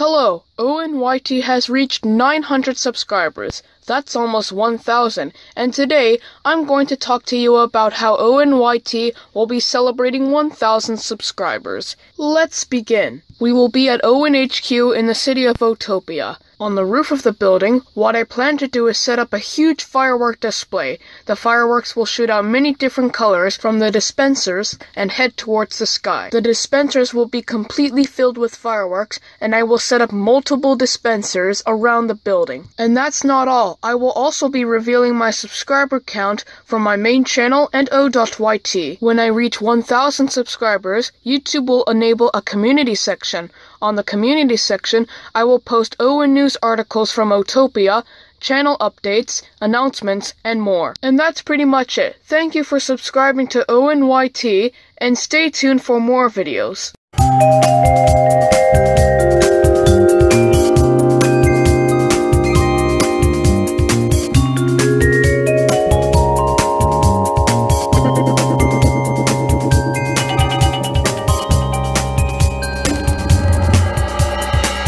Hello, O-INN YT has reached 900 subscribers. That's almost 1,000. And today, I'm going to talk to you about how O-INN YT will be celebrating 1,000 subscribers. Let's begin. We will be at ONHQ in the city of Otopia. On the roof of the building, what I plan to do is set up a huge firework display. The fireworks will shoot out many different colors from the dispensers and head towards the sky. The dispensers will be completely filled with fireworks, and I will set up multiple dispensers around the building. And that's not all. I will also be revealing my subscriber count for my main channel and O.YT. When I reach 1000 subscribers, YouTube will enable a community section. On the community section, I will post OWN News articles from Otopia, channel updates, announcements, and more. And that's pretty much it. Thank you for subscribing to O-INN YT, and stay tuned for more videos.